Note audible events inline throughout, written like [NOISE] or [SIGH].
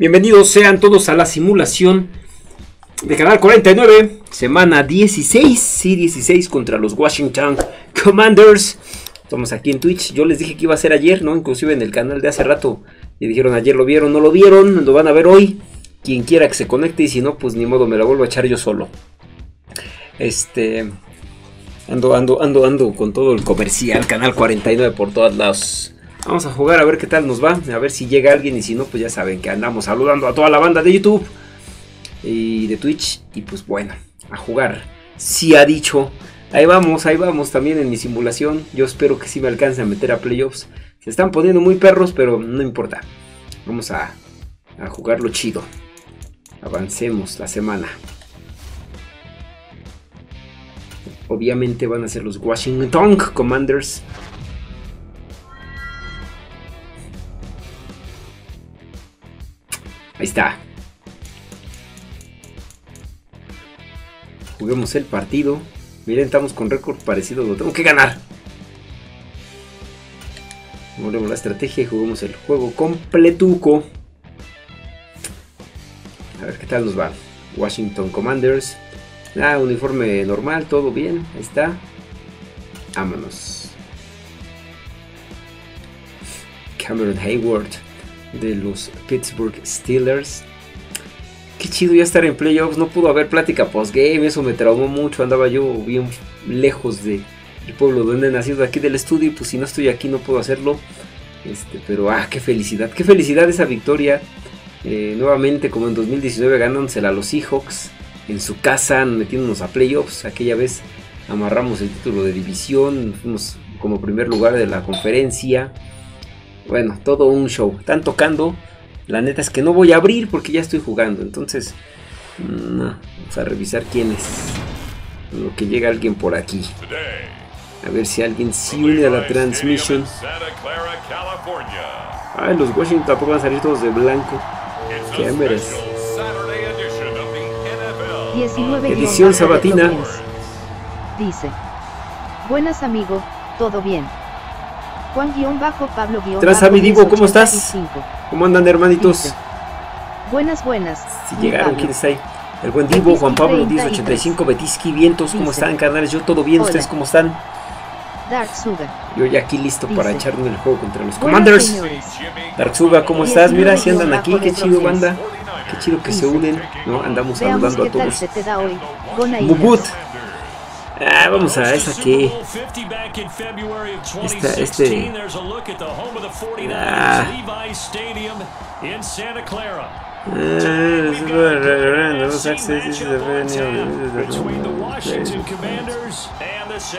Bienvenidos sean todos a la simulación de Canal 49, semana 16, sí 16 contra los Washington Commanders. Estamos aquí en Twitch, yo les dije que iba a ser ayer, ¿no? Inclusive en el canal de hace rato. Y dijeron ayer lo vieron, no lo vieron, lo van a ver hoy. Quien quiera que se conecte y si no, pues ni modo, me la vuelvo a echar yo solo. Este... Ando, ando, ando, ando con todo el comercial, Canal 49 por todos lados. Vamos a jugar a ver qué tal nos va. A ver si llega alguien y si no, pues ya saben que andamos saludando a toda la banda de YouTube y de Twitch. Y pues bueno, a jugar. Si ha dicho. Ahí vamos, ahí vamos también en mi simulación. Yo espero que sí me alcance a meter a playoffs. Se están poniendo muy perros, pero no importa. Vamos a, a jugarlo chido. Avancemos la semana. Obviamente van a ser los Washington Commanders. Ahí está. Juguemos el partido. Miren, estamos con récord parecido. Lo tengo que ganar. Volvemos la estrategia y juguemos el juego completuco. A ver qué tal nos va. Washington Commanders. Ah, uniforme normal, todo bien. Ahí está. Vámonos. Cameron Hayward de los Pittsburgh Steelers. Qué chido ya estar en playoffs. No pudo haber plática postgame. Eso me traumó mucho. Andaba yo bien lejos de el pueblo donde he nacido, aquí del estudio. Y pues si no estoy aquí no puedo hacerlo. Este, pero ah, qué felicidad. Qué felicidad esa victoria. Eh, nuevamente, como en 2019, ganándosela a los Seahawks en su casa, metiéndonos a playoffs. Aquella vez amarramos el título de división. Fuimos como primer lugar de la conferencia. Bueno, todo un show. Están tocando. La neta es que no voy a abrir porque ya estoy jugando. Entonces, no. Vamos a revisar quién es. Lo que llega alguien por aquí. A ver si alguien se une a la transmisión. Ay, los Washington tampoco van a salir todos de blanco. Qué meres. Edición sabatina. Dice. Buenas amigo, todo bien. Juan-Pablo mi Divo, ¿cómo estás? ¿Cómo andan hermanitos? Buenas, buenas. Si llegaron, ¿quién está ahí? El buen Divo, Juan Pablo 1085, Betiski, Vientos, ¿cómo están, canales? Yo todo bien, ¿ustedes cómo están? Dark Suga. Yo ya aquí listo para echarme el juego contra los Commanders. Dark Suga, ¿cómo estás? Mira, si andan aquí, qué chido, banda. Qué chido que se unen, ¿no? Andamos saludando a todos. Mubut, Ah, vamos a esa que. Esta, este. Ah.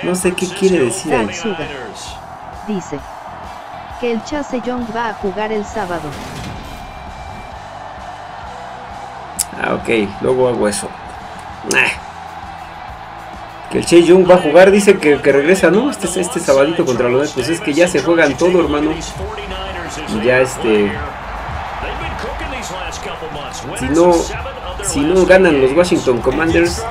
No sé qué quiere decir ahí. Dice que el Chase Young va a jugar el sábado. Ah, ok, luego hago eso. Ah que el Che Jung va a jugar, dice que, regresa, ¿no? Este, este sabadito contra los pues es que ya se juegan todo, hermano. Ya este... Si no, si no ganan los Washington Commanders,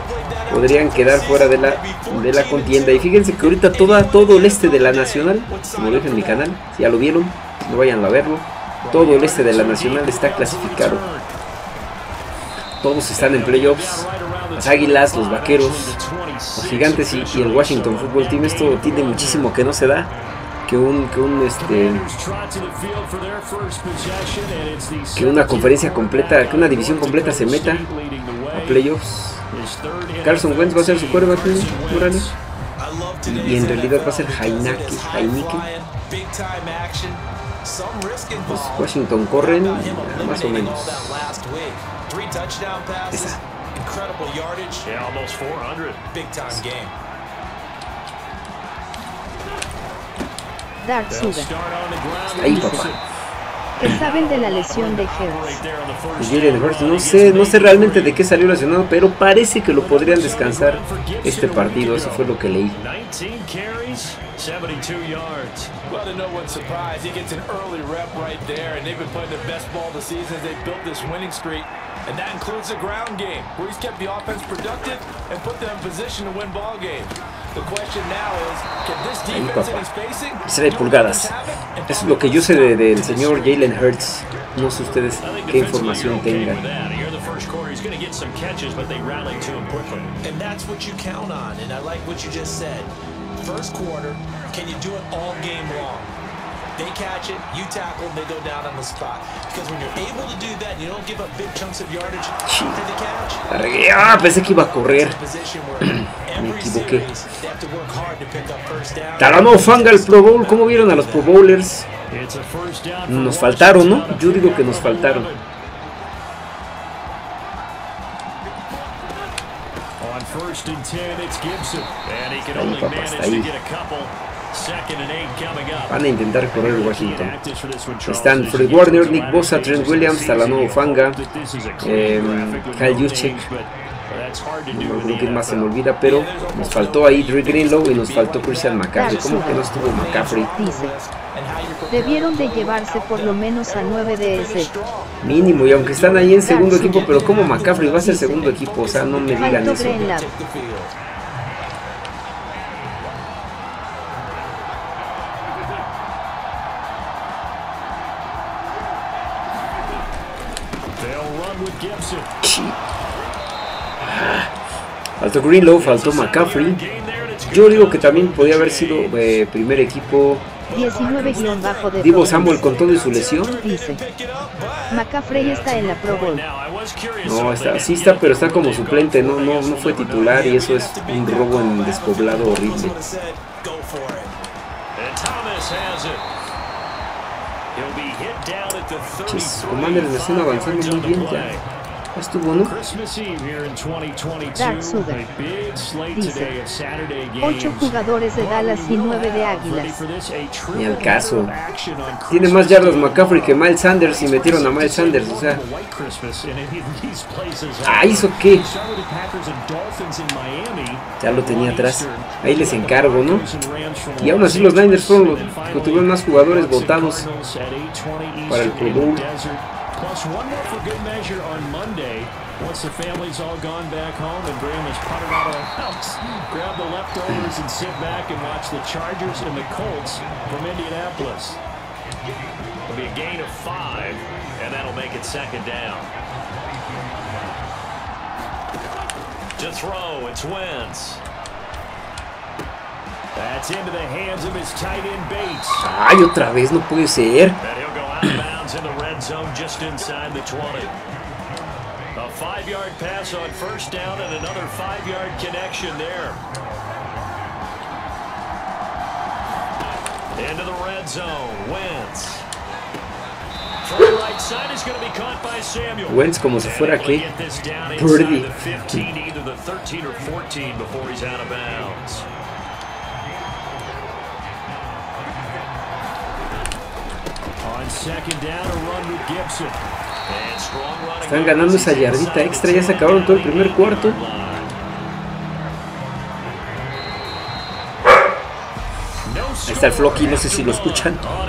podrían quedar fuera de la, de la contienda. Y fíjense que ahorita toda, todo el este de la Nacional, como lo en mi canal, ya lo vieron, no vayan a verlo, todo el este de la Nacional está clasificado. Todos están en playoffs. Las Águilas, los Vaqueros, los Gigantes y, el Washington Football Team. Esto tiene muchísimo que no se da. Que un, que un este que una conferencia completa, que una división completa se meta a playoffs. Carson Wentz va a ser su quarterback, Morales. Y, en realidad va a ser Heineke, Heineke. Pues Washington corren más o menos. Esa. Incredible yardage. Yeah, almost 400. Big time game. Dark. Ahí, papá. ¿Qué saben de la lesión de Hurts? No sé, no sé realmente de qué salió lesionado, pero parece que lo podrían descansar este partido. Eso fue lo que leí. 72 yards. Well, to no one's surprise, he gets an early rep right there, and they've been playing the best ball of the season as they built this winning streak. And that includes the ground game, where he's kept the offense productive and put them in position to win ball games. Ahí, papá. Será de pulgadas. Eso es lo que yo sé de- del señor Jalen Hurts. No sé ustedes qué información tengan. He's going to get some catches, but they rallied to him quickly. And that's what you count on. And I like what you just said. First quarter, can you do it all game long? They catch it, you tackle, they go down on the spot. Because when you're able to do that, you don't give up big chunks of yardage for the catch. Ah, pensé que iba a correr. [CLEARS THROAT] Every equivoqué. Talano Fanga el Pro Bowl. ¿Cómo vieron a los Pro Bowlers? Nos faltaron, ¿no? Yo digo que nos faltaron. On first and ten, it's Gibson. And he can Ahí, only papá, to ahí. Van a intentar correr el Washington. Están Fred Warner, Nick Bosa, Trent Williams, Talanoa Fanga, with Kyle no Juszczyk. No creo que más se me olvida, pero nos faltó ahí Drew Greenlow y nos faltó Christian McCaffrey. ¿Cómo que no estuvo McCaffrey? Dice. Debieron de llevarse por lo menos a 9 de ese. Mínimo, y aunque están ahí en segundo equipo, pero como McCaffrey va a ser segundo equipo, o sea, no me digan eso. Faltó Greenlow, faltó McCaffrey. Yo digo que también podía haber sido eh, primer equipo 19 de Divo Samuel con todo y su lesión. Dice. McCaffrey está en la Pro Bowl. No, está, sí está, pero está como suplente, no, no, no fue titular y eso es un robo en despoblado horrible. Be hit down at the 33. Chis, Commanders me están avanzando Five muy bien ya. Estuvo, ¿no? Christmas Eve here in 2022. Dark Sugar. Dice. Ocho jugadores de Dallas y nueve de Águilas. Ni al caso. Tiene más yardas McCaffrey que Miles Sanders y metieron a Miles Sanders, o sea. Ah, ¿hizo qué? Ya lo tenía atrás. Ahí les encargo, ¿no? Y aún así los Niners fueron los que tuvieron más jugadores votados para el Pro Bowl. Plus one more for good measure on Monday. Once the family's all gone back home and Graham has putted out of the house, grab the leftovers and sit back and watch the Chargers and the Colts from Indianapolis. It'll be a gain of five, and that'll make it second down. To throw, it's Wentz. That's into the hands of his tight end Bates. Ay, otra vez, no puede ser. And he'll go out of bounds in the red zone just inside the 20. A five-yard pass on first down and another five-yard connection there. Into the red zone, Wentz. From the right side is going to be caught by Samuel. Wentz como si fuera And he'll qué? get this down Purdy. Están ganando esa yardita extra, ya se acabaron todo el primer cuarto. Ahí está el Flocky, no sé si lo escuchan. On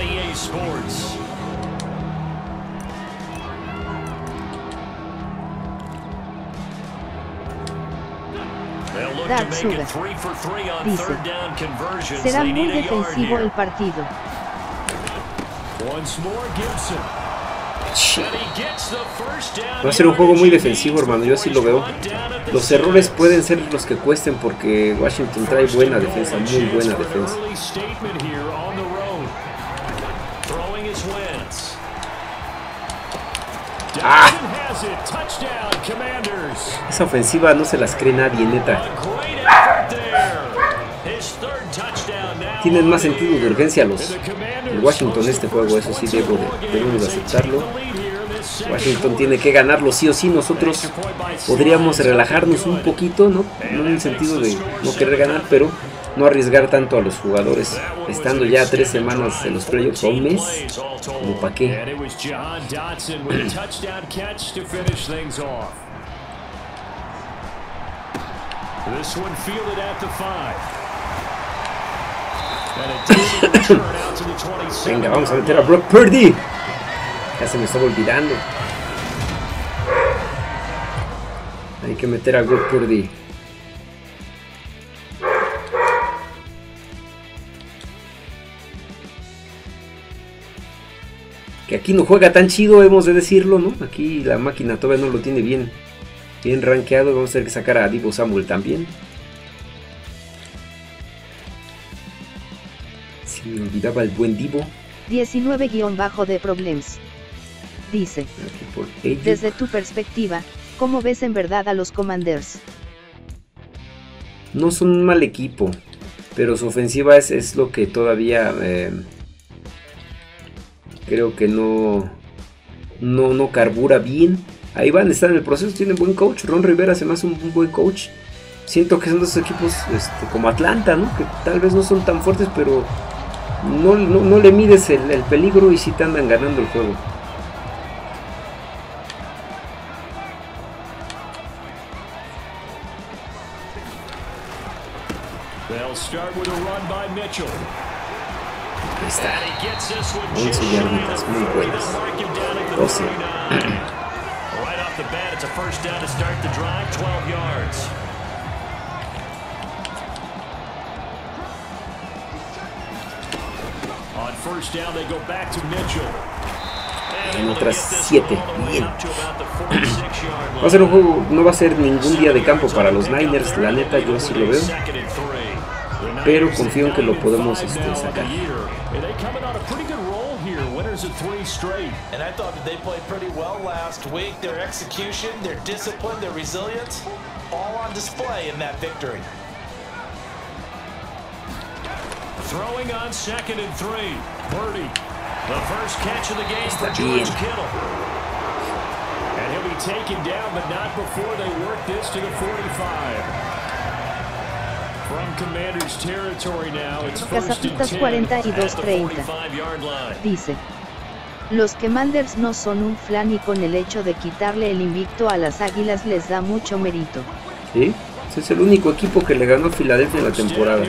Dice. Será muy defensivo el partido. Once more, Gibson. Va a ser un juego muy defensivo, he hermano, yo así lo veo. Los errores pueden ser los que cuesten porque Washington trae buena defensa, muy buena defensa. Ah. Esa ofensiva no se las cree nadie, neta. Tienen más sentido de urgencia los Washington este juego, eso sí debo de, debemos de aceptarlo. Washington tiene que ganarlo sí o sí, nosotros podríamos relajarnos un poquito, ¿no? No en el sentido de no querer ganar, pero no arriesgar tanto a los jugadores, estando an ya tres semanas en los playoffs, o un 14 mes, como qué. [COUGHS] Venga, vamos a meter a Brock Purdy. Ya se me estaba olvidando. Hay que meter a Brock Purdy. Que aquí no juega tan chido, hemos de decirlo, ¿no? Aquí la máquina todavía no lo tiene bien, bien rankeado. Vamos a tener que sacar a Divo Samuel también. Se me olvidaba el buen Divo. 19- de Problems. Dice, desde tu perspectiva, ¿cómo ves en verdad a los Commanders? No son un mal equipo, pero su ofensiva es, es lo que todavía eh, creo que no, no, no carbura bien. Ahí van, están en el proceso, tienen buen coach. Ron Rivera se me hace un, un buen coach. Siento que son dos equipos este, como Atlanta, ¿no? Que tal vez no son tan fuertes, pero no, no- no le mides el, el peligro y sí te andan ganando el juego. Ahí está. And he gets this one 11 just shy of yarditas, muy 40. buenas. They'll mark him down at the 12. En otras get this siete. one all the way Bien. up to about the 46-yard line. Va a ser un juego, no va a ser ningún día de campo para los Niners, la neta yo sí lo veo. Pero confío en que lo podemos este, sacar. And they coming on a pretty good roll here. Winners of three straight. And I thought that they played pretty well last week. Their execution, their discipline, their resilience, all on display in that victory. Throwing on second and three. Purdy. The first catch of the game for Está George. Kittle. And he'll be taken down, but not before they work this to the 45. From Commander's territory now, it's first and Cazapitas 10 at the 42-30. 45-yard line. Dice, los Commanders no son un flan y con el hecho de quitarle el invicto a las Águilas les da mucho mérito. ¿sí? Ese es el único equipo que le ganó a Filadelfia en la temporada.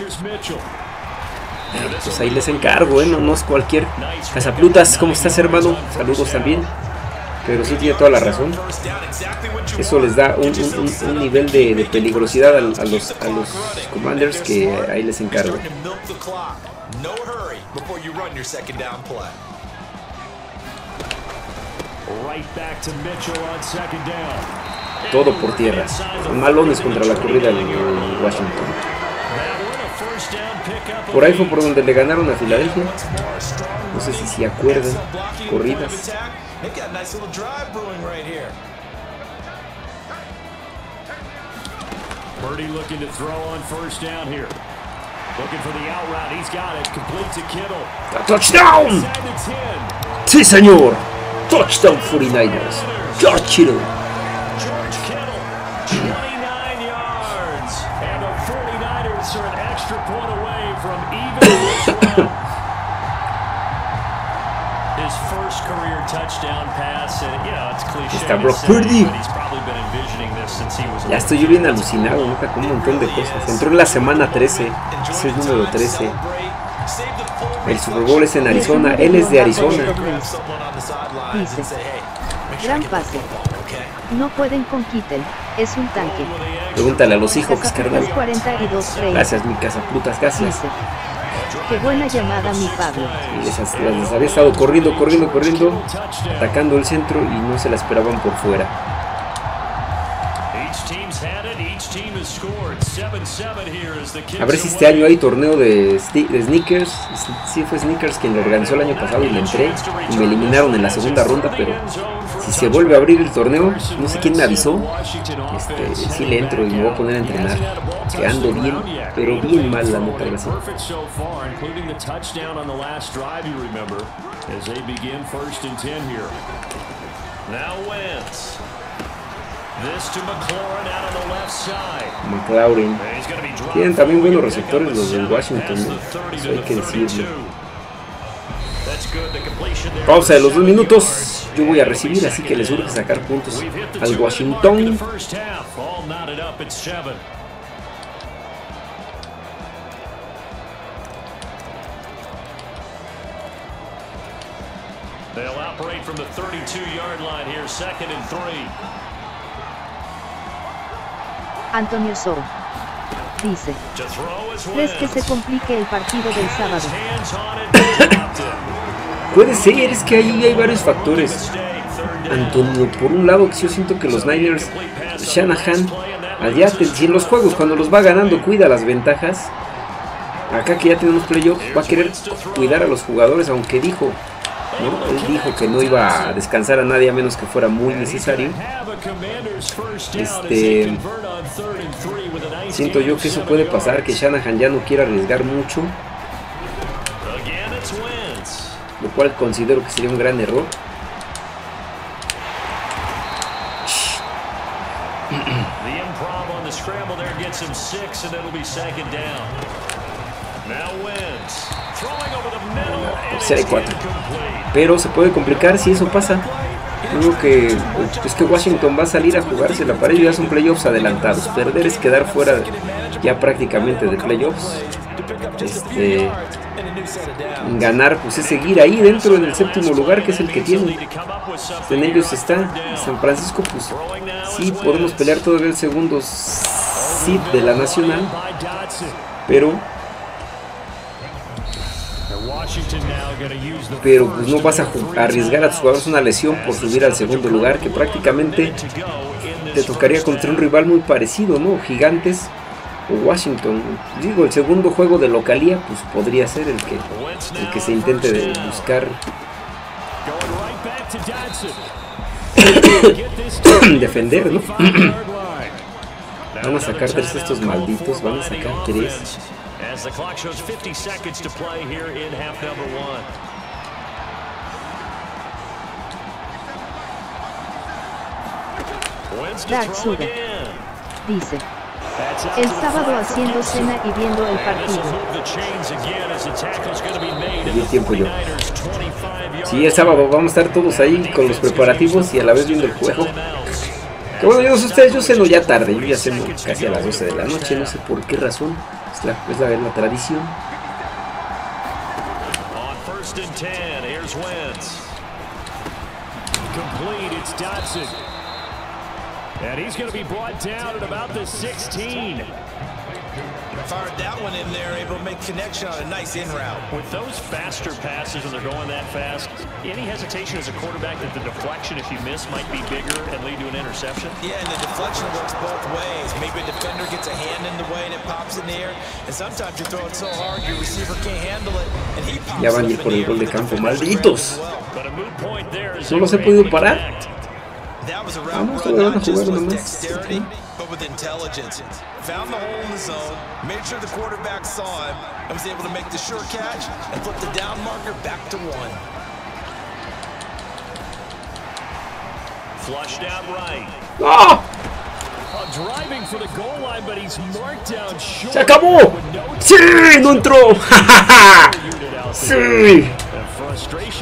Pues ahí les encargo, ¿eh? No, no es cualquier. Cazaplutas, ¿cómo estás, hermano? Saludos también. Pero sí tiene toda la razón. Eso les da un, un- un- nivel de, de peligrosidad a, los, a los. Commanders que ahí les encargo. Todo por tierra. Malones contra la corrida de Washington. That one, a first down pickup Por ahí fue por donde le ganaron a Filadelfia. No sé si se acuerdan. Corridas. a. Purdy looking to throw on first down here. Looking for the out route. He's got it. Complete to Kittle. ¡Touchdown! The 10. ¡Sí, señor! ¡Touchdown 49ers! ¡George Kittle! He was a Ya estoy yo bien alucinado, ¿no? Con un montón de cosas. Entró en la semana 13. Es el número 13. El Super Bowl es en Arizona. Él es de Arizona. Dice, gran pase. No pueden con Kittel, es un tanque. Pregúntale a los hijos, carnal. Cazapitas 42-30. Gracias, mi casa putas, gracias. Dice, qué buena llamada mi Pablo. Les, les había estado corriendo, corriendo, corriendo, atacando el centro y no se la esperaban por fuera. A ver si este año hay torneo de, de sneakers. Sí fue Sneakers quien lo organizó el año pasado y le entré y me eliminaron en la segunda ronda, pero si se vuelve a abrir el torneo, no sé quién me avisó, este, sí le entro y me voy a poner a entrenar. Que ando bien, pero bien mal la neta, gracias. Perfect so far, including the touchdown on the last drive, you remember, as they begin first and 10 here. Now Wentz. This to McLaurin out on the left side. McLaurin. And he's gonna be dropped Tienen también buenos receptores los de seven Washington, ¿no? the 30 Eso hay que decirlo. 32. That's good, the completion there Pausa de los dos minutos. Yo voy a recibir, así que les urge sacar puntos al Washington. They'll operate from the 32-yard line here, second and three. Antonio So. Dice, ¿crees que se complique el partido del sábado? [COUGHS] Puede ser, es que ahí hay varios factores. Antonio, por un lado, yo siento que los Niners, Shanahan, allá si en los juegos, cuando los va ganando, cuida las ventajas. Acá que ya tenemos playoffs, va a querer cuidar a los jugadores, aunque dijo, ¿no? Él dijo que no iba a descansar a nadie a menos que fuera muy necesario. Este, siento yo que eso puede pasar, que Shanahan ya no quiera arriesgar mucho, lo cual considero que sería un gran error. Tercera y cuatro. Pero se puede complicar si eso pasa. Digo que es que Washington va a salir a jugarse la pared y ya son playoffs adelantados. Perder es quedar fuera ya prácticamente de playoffs. Este, ganar pues es seguir ahí dentro en el séptimo lugar que es el que tienen. En ellos está San Francisco pues sí podemos pelear todavía el segundo seed de la nacional, pero pero pues no vas a arriesgar a tus jugadores una lesión por subir al segundo lugar, que prácticamente te tocaría contra un rival muy parecido, ¿no? Gigantes o Washington. Digo, el segundo juego de localía, pues podría ser el que, el que se intente de buscar [COUGHS] defender, ¿no? Van a sacar tres estos malditos, van a sacar tres. As the clock shows 50 seconds to play here in half number one. Dark Sugar dice el sábado haciendo cena y viendo el partido. Y tiempo yo. Sí, el sábado vamos a estar todos ahí con los preparativos y a la vez viendo el juego. Que bueno, yo no sé ustedes, yo ceno ya tarde, yo ya ceno casi a las 12 de la noche, no sé por qué razón. Es la, es la, la tradición. Complete, it's Dodson. And he's going to be brought down at about the 16. Fired that one in there, able to make connection on a nice in route. With those faster passes when they're going that fast, any hesitation as a quarterback that the deflection, if you miss, might be bigger and lead to an interception? Yeah, and the deflection works both ways. Maybe a defender gets a hand in the way and it pops in the air. And sometimes you throw it so hard your receiver can't handle it and he pops ya van a ir por el gol de campo, malditos. No los he podido parar. Vamos, todavía van a jugar nomás. With intelligence. Found the hole in the zone, made sure the quarterback saw him, and was able to make the sure catch and flip the down marker back to one. Flushed out right. ¡Ah! Driving for the goal line, but he's marked down short. ¡Se acabó! ¡Sí! ¡No entró! [LAUGHS] ¡Sí!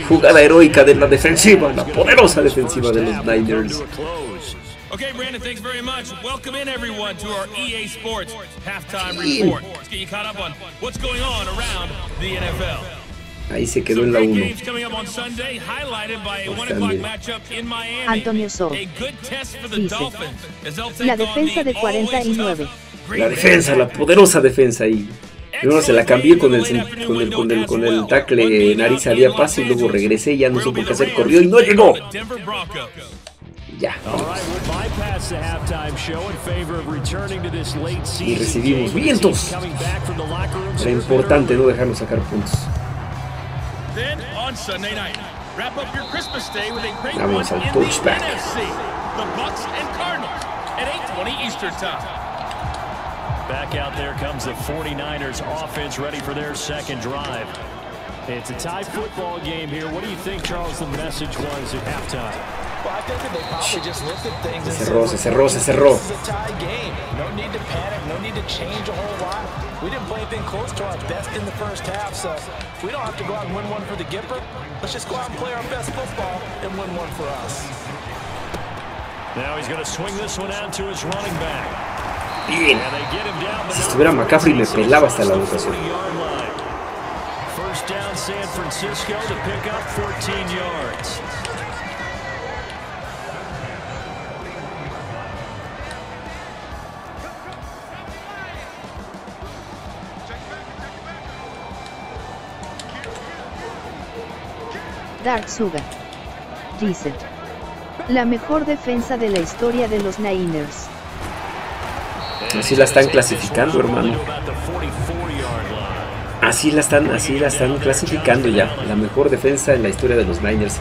Jugada heroica de la defensiva, la poderosa defensiva de los Niners. Okay, Brandon, thanks very much. Welcome in, everyone, to our EA Sports halftime report. Let's get you caught up on what's going on around the NFL. Ahí se quedó en la 1. Antonio So dice, la defensa de 49. La defensa, la poderosa defensa ahí. Primero se la cambié con el, con el, con el, con el tackle nariz había paso y luego regresé y ya no supo qué hacer, corrió y no llegó. Ya, Y recibimos vientos. Era importante no dejarnos sacar puntos. Vamos al touchback. Back from the locker room. Back out there comes the 49ers offense ready for their second drive. It's a tie football game here. What do you think, Charles, the message was at halftime? Well, I think that they probably just looked at things and Se cerró, se cerró, se cerró. This is a tie game. No need to panic. No need to change a whole lot. We didn't play anything close to our best in the first half, so we don't have to go out and win one for the Gipper. Let's just go out and play our best football and win one for us. Now he's going to swing this one out to his running back. Bien. Si estuviera McCaffrey me pelaba hasta la votación. First down San Francisco to pick up 14 yards. Dark Suga. Dice. La mejor defensa de la historia de los Niners. Así la están clasificando, hermano. Así la están, así la están clasificando ya. La mejor defensa en la historia de los Niners.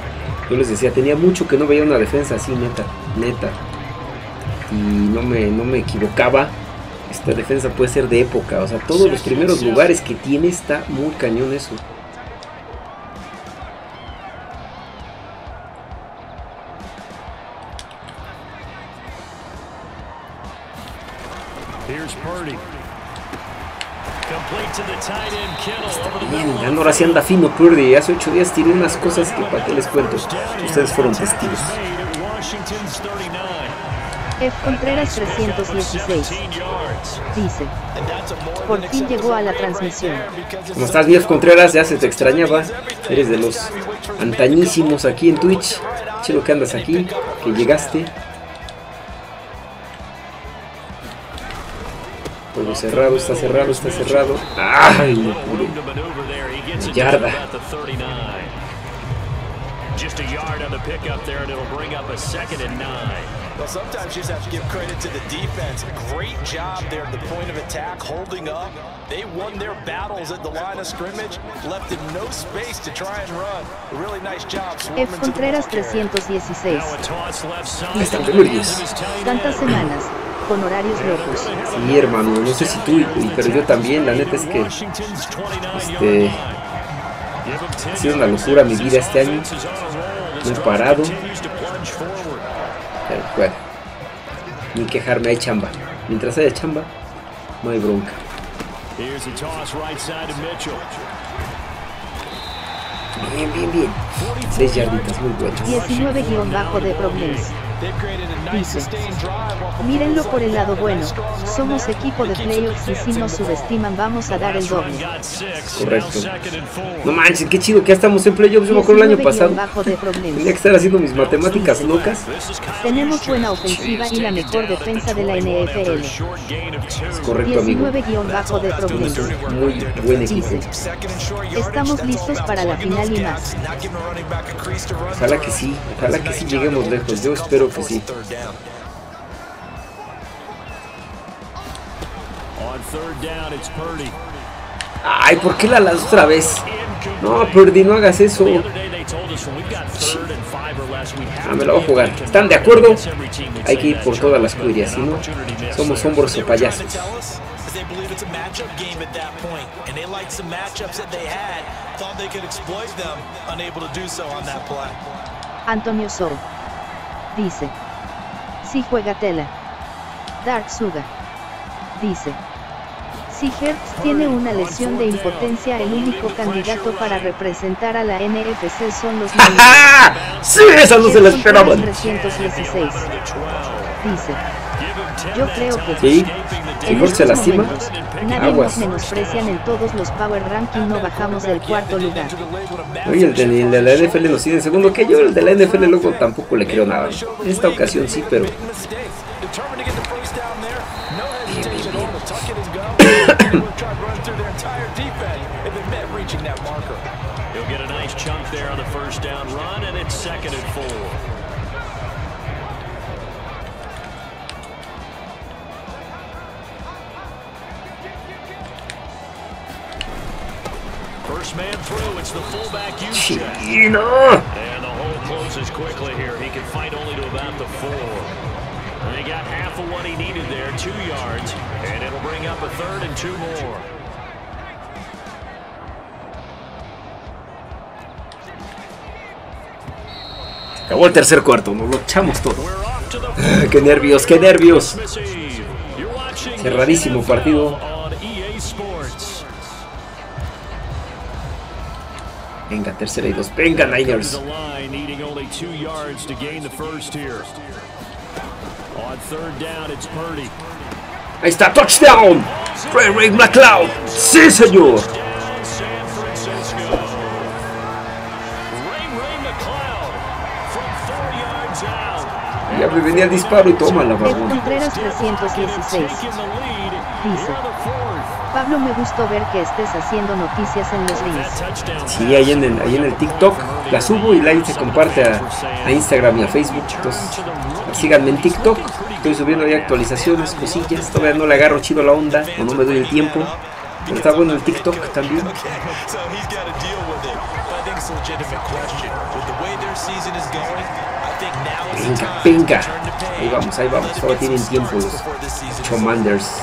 Yo les decía, tenía mucho que no veía una defensa así, neta, neta. Y no me, no me equivocaba. Esta defensa puede ser de época. O sea, todos los primeros lugares que tiene está muy cañón eso. Sí anda fino Purdy. Hace ocho días tiré unas cosas que para qué les cuento. Ustedes fueron testigos. Made at Washington's 39. F. Contreras 316. 15 yards. Dice. Por fin llegó a la transmisión. ¿Cómo estás, Jeff Contreras? Ya se te extrañaba. Eres de los antañísimos aquí en Twitch. Chido que andas aquí, que llegaste. Juego cerrado, está cerrado, está cerrado. ¡Ay! no pude! Room to maneuver there. He gets it Yarda. down about the 39. Just a yard on the pickup there, and it'll bring up a second and nine. Well, sometimes you just have to give credit to the defense. Great job there at the point of attack, holding up. They won their battles at the line of scrimmage, left them no space to try and run. A really nice job F. Contreras 316. Now a toss left side. Está to Burgess. his tight Tantas semanas. Con horarios locos. Sí, hermano, no sé si tú, pero yo también. La neta es que Washington's 29 este, yard line. Give him 10 ha sido una locura mi vida este año. No he parado. Pero bueno, ni quejarme, hay chamba. Mientras haya chamba, no hay bronca. Bien, bien, bien. Seis yarditas, muy buenas. 19 guion bajo de Problems. Dice. Mírenlo por el lado bueno. Somos equipo de playoffs y si nos subestiman vamos a dar el doble. Correcto. No manches, qué chido que ya estamos en playoffs. Yo me acuerdo el año 19 guion pasado. [LAUGHS] Tenía que estar haciendo mis matemáticas locas. Tenemos buena ofensiva y la mejor defensa de la NFL. Two. Correcto, amigo. 19 guion bajo de Problems. Muy buen equipo. Estamos listos para la final y más. Ojalá que sí, ojalá que sí lleguemos lejos. Yo espero que sí. Third down. On third down, it's Purdy. Ay, ¿por qué la lanzó otra vez? No, Purdy, no hagas eso. Ah, me la voy a jugar. ¿Están de acuerdo? Hay que ir por todas las si an no, somos hombros o payasos. tell us is they believe it's a matchup game at that point, and they liked some matchups that they had, thought they could exploit them, unable to do so on that play. Antonio So. Dice. Si juega tela. Dark Suga. Dice. Si Hertz tiene una lesión de impotencia, el único candidato para representar a la NFC son los. ¡Ah! [LAUGHS] ¡Sí! Esa no se la esperaban. 316. Dice. Yo creo que Sí, si en estos lastima, momentos, nadie aguas. nos menosprecian en todos los Power Ranking, no bajamos del cuarto lugar. Oye, el de, el de la NFL nos tiene en segundo, que yo el de la NFL luego tampoco le creo nada. En esta ocasión sí, pero First man through, it's the fullback no. And the hole closes quickly here. He can fight only to about the four. And he got half of what he needed there, two yards. And it'll bring up a third and two more. Acabó el tercer cuarto, nos lo echamos todo. [LAUGHS] ¡Qué nervios, qué nervios! Cerradísimo partido. Venga, tercera y dos. Venga, Niners. Ahí está, touchdown. Ray Ray McLeod. Sí, señor. Ya me venía el disparo y toma la Ed barbón. Contreras 316. Dice. Pablo me gustó ver que estés haciendo noticias en los rings. Sí, ahí en, el, ahí en el TikTok la subo y la se comparte a, a Instagram y a Facebook. Entonces, síganme en TikTok. Estoy subiendo ahí actualizaciones, cosillas. Todavía no le agarro chido la onda o no me doy el tiempo. Pero está bueno el TikTok también. Venga, venga. Ahí vamos, ahí vamos. Solo tienen tiempo los Commanders. [CLEARS THROAT]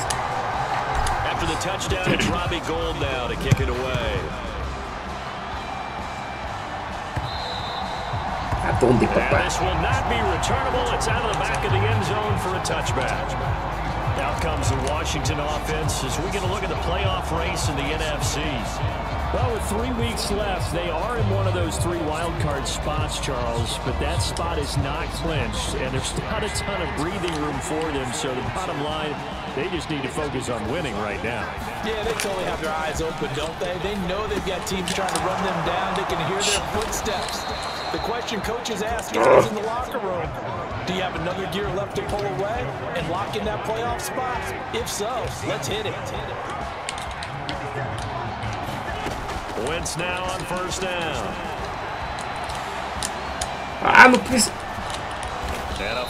¿A dónde, papá? Now comes the Washington offense as we get a look at the playoff race in the NFC. Well, with three weeks left, they are in one of those three wild card spots, Charles, but that spot is not clinched, and there's not a ton of breathing room for them. So the bottom line, they just need to focus on winning right now. Yeah, they totally have their eyes open, don't they? They know they've got teams trying to run them down. They can hear their footsteps. The question coaches ask is in the locker room, do you have another gear left to pull away and lock in that playoff spot? If so, let's hit it. Wentz now on first down. Ah, no pues.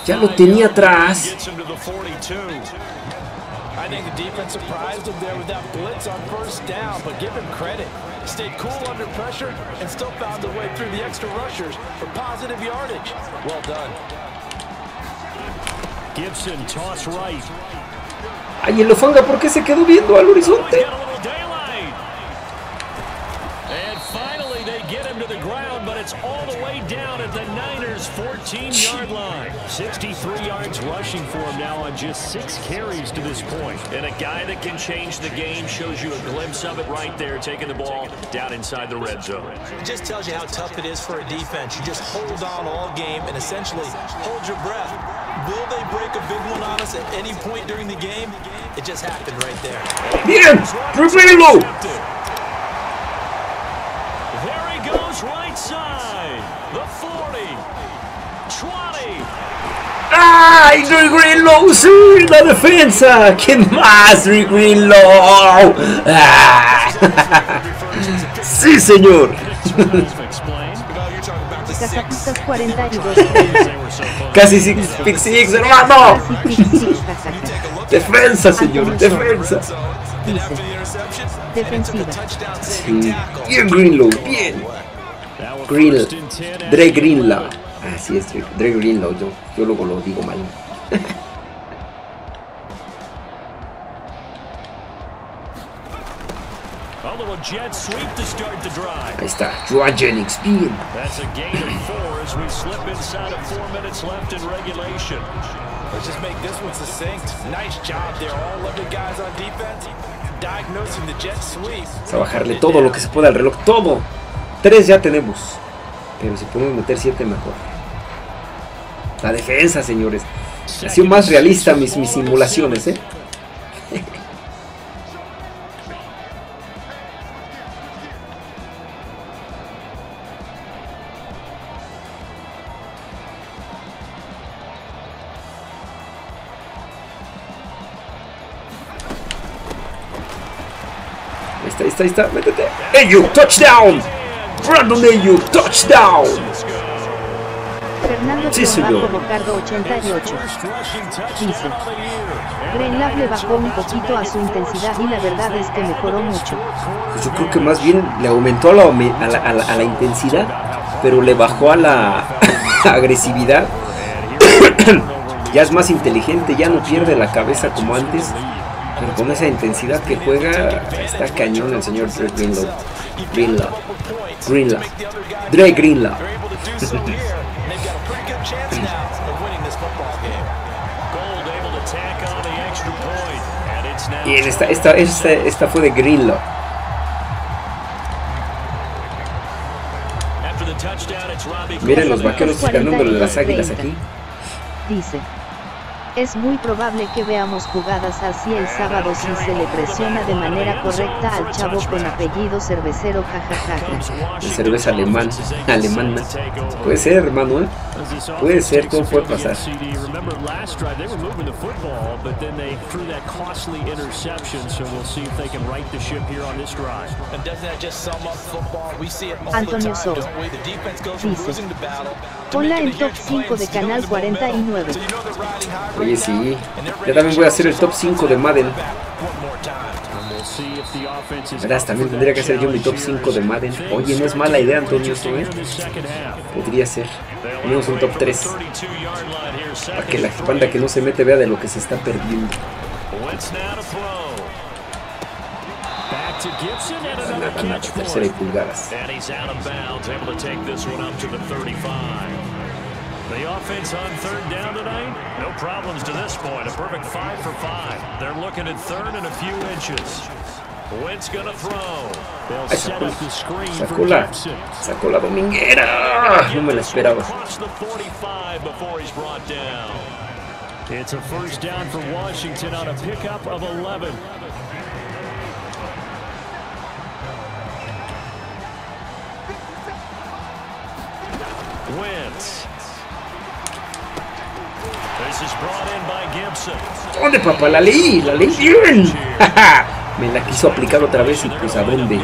Ya lo tenía atrás. Gets him to the 42. I think the defense surprised him there with that blitz on first down, but give him credit. Stayed cool under pressure and still found a way through the extra rushers for positive yardage. Well done. Gibson toss right. Ay, el ¿por qué se quedó viendo al horizonte? 14-yard line. 63 yards rushing for him now on just six carries to this point. And a guy that can change the game shows you a glimpse of it right there, taking the ball down inside the red zone. It just tells you how tough it is for a defense. You just hold on all game and essentially hold your breath. Will they break a big one on us at any point during the game? It just happened right there. ¡Bien! ¡Primero! There he goes right side. The 40. 20. ¡Ay, Dre Greenlow! ¡Sí! ¡La defensa! ¿Quién más, Dre Greenlow? ¡Ah! ¡Sí, señor! Explain. Cazapistas 42. Casi six, pick six, hermano. Defensa, señor, defensa. Defensiva. Sí. Bien, Greenlow, bien. Green, first and 10 as Dre Greenlow. Así es, Dre, Greenlow. Yo, yo luego lo digo mal. Ahí está, Joan Jennings, bien. Let's just make this one succinct. Nice job there. All 11 guys on defense diagnosing the jet sweep. Vamos a bajarle todo lo que se pueda al reloj, todo. Tres ya tenemos. Pero si podemos meter siete, mejor. La defensa, señores. Ha sido más realista mis, mis simulaciones, ¿eh? Ahí está, ahí está, métete. Ayuk, touchdown. Brandon Ayuk, touchdown. Fernando Sí, señor. Bocardo 88. First rushing touchdown Dice. Greenlaw le bajó un poquito a su intensidad y la verdad es que mejoró mucho. Pues yo creo que más bien le aumentó a la, a la- a la- a la intensidad, pero le bajó a la [LAUGHS] agresividad. [COUGHS] ya es más inteligente, ya no pierde la cabeza como antes. Pero con esa intensidad que juega, está cañón el señor Dre Greenlow. Greenlaw. Greenlaw. Dre Greenlaw. [LAUGHS] chance now of winning this football game. Gold able to tack on the extra point. And it's now Y esta, esta, esta, esta fue de Greenlaw. Miren los vaqueros las águilas aquí. Dice. Es muy probable que veamos jugadas así el sábado si se le presiona de manera correcta al chavo con apellido cervecero jajaja. De cerveza alemán, alemana. Puede ser, hermano, ¿eh? Puede ser, todo puede pasar. Antonio from Dice. Ponla en top huge play 5 and de Canal this one in 49. Oye, sí. ready también voy a hacer el top some 5 de Madden. Verás, también tendría que hacer yo mi top challenge 5 de Madden. Oye, no es mala idea, Antonio, esto, ¿eh? Podría ser. Tenemos un top from the 3. 32-yard line here, Para que la banda que no se mete vea de lo que se está perdiendo. Nada, nada, tercera y pulgadas. The offense on third down tonight, no problems to this point. A perfect five for five. They're looking at third and a few inches. Wentz gonna throw. They'll set up the screen sacó for la, sacó la dominguera. No me la esperaba. The 45 before he's brought down. It's a first down for Washington on a pickup of 11. Wentz. ¿Dónde, papá? La leí, la leí bien. [LAUGHS] Me la quiso aplicar otra vez y pues a dónde.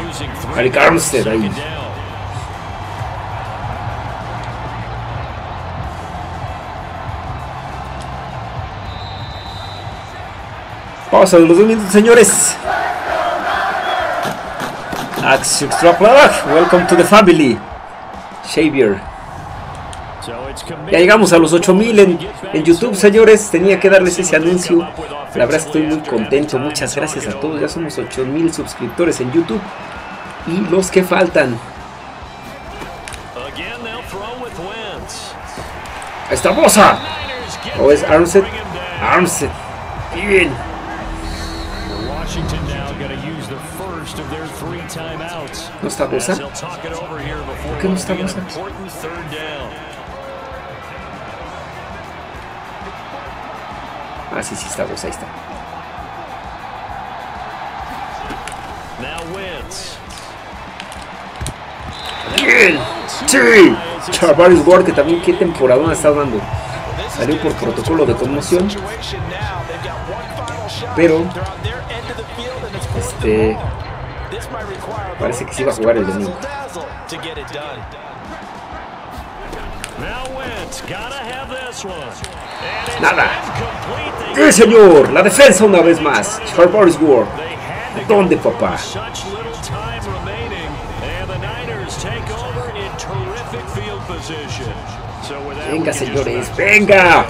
Arik Armstead ahí. Pausa de los dos minutos, señores. Axe welcome to the family. Xavier. Ya llegamos a los 8000 en, en YouTube, señores. Tenía que darles ese anuncio. La verdad estoy muy contento. Muchas gracias a todos. Ya somos 8000 suscriptores en YouTube. Y los que faltan. Ahí está Bosa. ¿O es Armstead? Armstead. Bien. Three timeouts. ¿No está Bosa? ¿Por qué no está Bosa? Ah, sí, sí está Bosa. Ahí está. Bien. Sí. Charvaris Ward, que también qué temporada está dando. Salió por protocolo de conmoción. Pero, este, parece que sí va a jugar el domingo. Now Wentz. Gotta have this one. Nada. ¡Sí, señor! La defensa una vez más. Charvaris Ward. ¿Dónde, papá? Venga, señores, venga.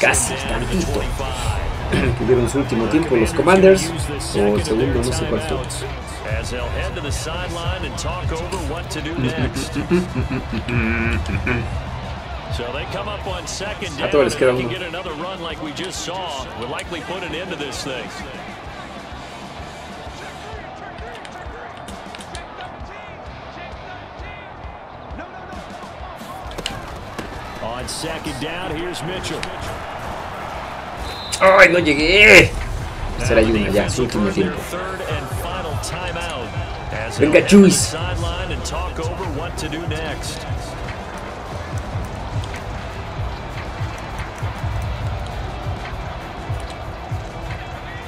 Casi, tantito. 25. Tuvieron su último tiempo los Commanders. O el segundo, no sé cuál fue. As they'll head to the sideline and talk over what to do next. So they come up on second A down. todos les and queda they can uno. get another run like we just saw. Will likely put an end to this thing. On second down, here's Mitchell. ¡Ay, no llegué! Será una ya, su último tiempo. Third and final timeout. As Venga, they'll head to the Juice. Sideline and talk over what to do next.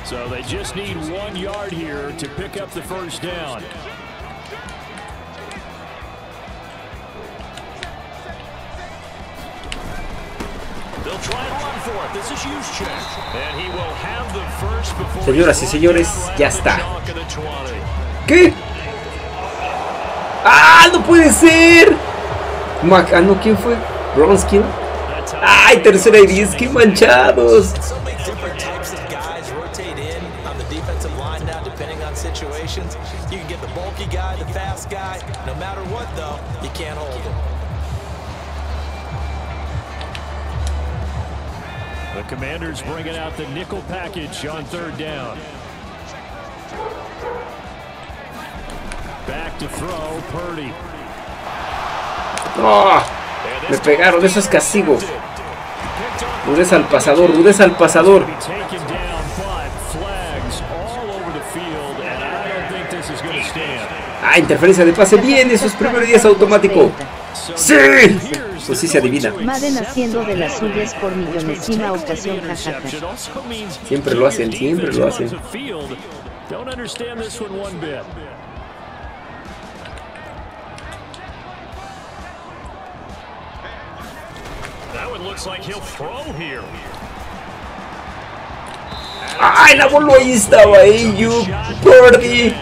So they just need one yard here to pick up the first down. Señoras y señores, ya está. at the chalk of the 20. ¿Qué? ¡Ah, no puede ser! Mac, ah, ¿quién fue? Time- ¡Ay, tercera y diez! ¡Qué manchados! The Commanders bringing out the nickel package on third down. Back to throw, Purdy. Oh, me pegaron, eso es castigo. Rudeza al pasador, rudeza al pasador. Ah, interferencia de pase. Bien, eso es primer 10 automático. ¡Sí! Pues sí se adivina. Madden haciendo de las suyas por millonésima ocasión, jajaja. Siempre lo hacen, siempre lo hacen. defense runs the field. Don't understand this one one bit. That one looks like he'll throw here. ¡Ay, la bola ahí estaba! ¡Ey, Purdy!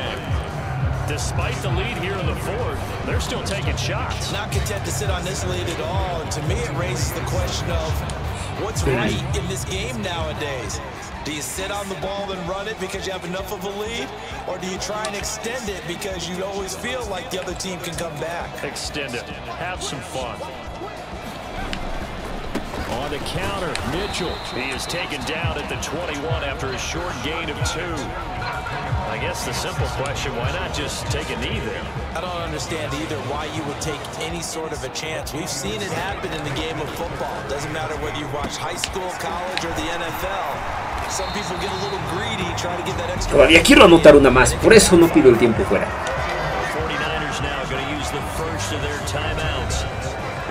Despite the lead here in the fourth, they're still taking shots. Not content to sit on this lead at all. And to me, it raises the question of what's right in this game nowadays. Do you sit on the ball and run it because you have enough of a lead? Or do you try and extend it because you always feel like the other team can come back? Extend it. Have some fun. On the counter, Mitchell. He is taken down at the 21 after a short gain of two. I guess the simple question, why not just take a knee there? I don't understand either why you would take any sort of a chance. We've seen it happen in the game of football. It Doesn't matter whether you watch high school, college, or the NFL. Some people get a little greedy, try to get that extra. Todavía quiero anotar una más, por eso no pido el tiempo fuera. The 49ers now going to use the first of their timeouts.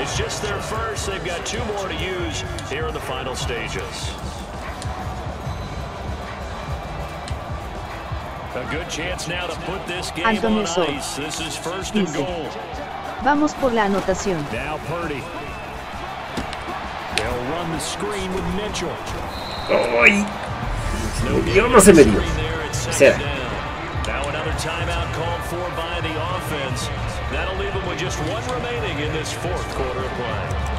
It's just their first. They've got two more to use here in the final stages. Dice. goal. Vamos por la anotación. Now Purdy. They'll run the screen with Mitchell. ¡Ay! Yo no se me dio. Será. down. Now another timeout called for by the offense. That'll leave them with just one remaining in this fourth quarter of play.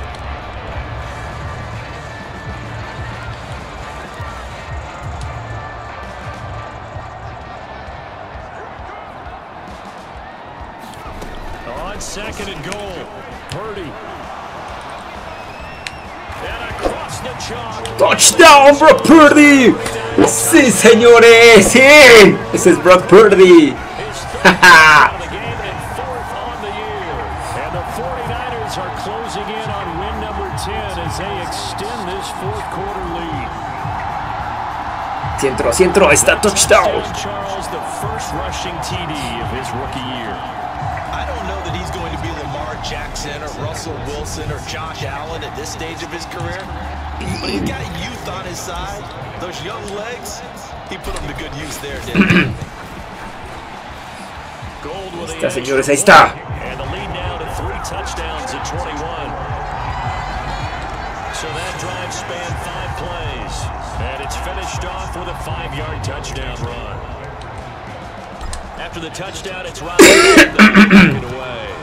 On second and goal, Purdy. And across the chalk. ¡Touchdown, Brock Purdy! ¡Sí, señores! ¡Sí! Ese es Brock Purdy. His [LAUGHS] third touchdown of Wilson or Josh Allen at this stage of his career. But he's got youth on his side. Those young legs, he put them to good use there, didn't he? [CLEARS THROAT] Gold with the Está, señores, ahí está. And the lead now to three touchdowns at 21. So that drive spanned five plays. And it's finished off with a five-yard touchdown run. After the touchdown, it's Robinson that will take it away.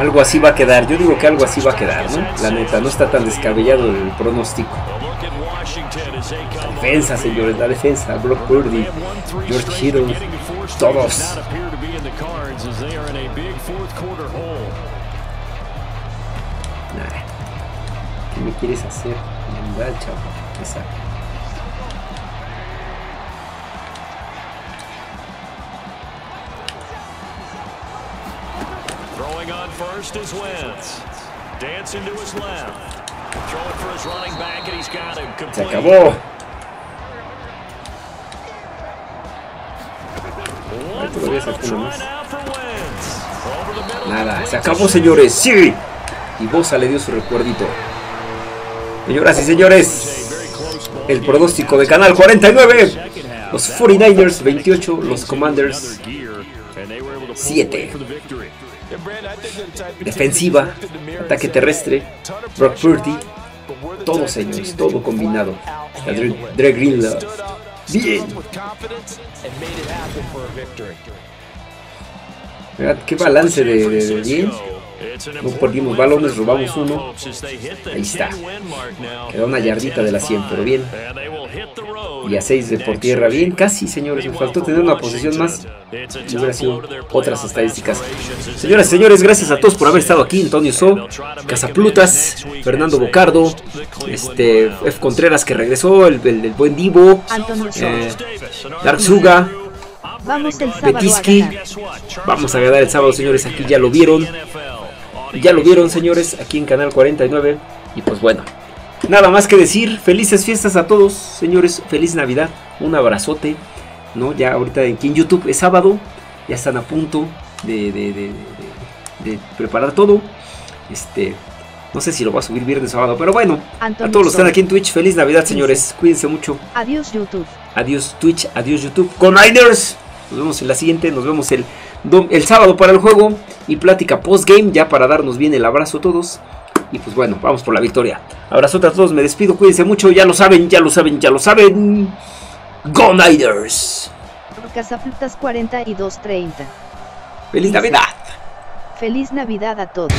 Algo así va a quedar. Yo digo que algo así va a quedar, ¿no? La neta, no está tan descabellado el pronóstico. A look at Washington as they come Defensa, señores, la defensa. Brock Purdy, George straight todos. Nah. ¿Qué me quieres hacer? Mandar, chavo. Exacto. first is Wentz. Dancing to his left. Se acabó. Nada, se acabó, señores. Sí. Y Bosa le dio su recuerdito. Señoras y señores, el pronóstico de Canal 49. Los 49ers 28, los Commanders 7. Defensiva, ataque terrestre, "Ton of Brock Purdy, we're the todo combinado. Dre, it." Dre Greenlaw. Bien. Mirad, qué balance de, de- de bien. No perdimos balones, robamos uno. Ahí está. Queda una yardita de la 100, pero bien. Y a 6 de por tierra, bien. Casi, señores. Me faltó tener una posición más. Si hubiera sido otras estadísticas. Señoras y señores, gracias a todos por haber estado aquí. Antonio So, Casaplutas, Fernando Bocardo, este, F. Contreras que regresó, el, el- el buen Divo, eh, Dark Suga. Vamos el sábado a Betisky. ganar. Vamos a ganar el sábado, señores. Aquí ya lo vieron. Ya lo vieron, señores, aquí en Canal 49. Y pues bueno, nada más que decir. Felices fiestas a todos, señores. Feliz Navidad. Un abrazote. ¿no? Ya ahorita aquí en YouTube es sábado. Ya están a punto de, de- de- de- de preparar todo. Este, no sé si lo va a subir viernes o sábado, pero bueno. A todos los que están aquí en Twitch, feliz Navidad, señores. Cuídense mucho. Adiós YouTube. Adiós Twitch, adiós YouTube. Con Niners. Nos vemos en la siguiente. Nos vemos el, el sábado para el juego. Y plática post-game ya para darnos bien el abrazo a todos. Y pues bueno, vamos por la victoria. Abrazote a todos, me despido. Cuídense mucho. Ya lo saben, ya lo saben, ya lo saben. Go Niners. Casaplutas 4230. Feliz Navidad. Feliz Navidad a todos.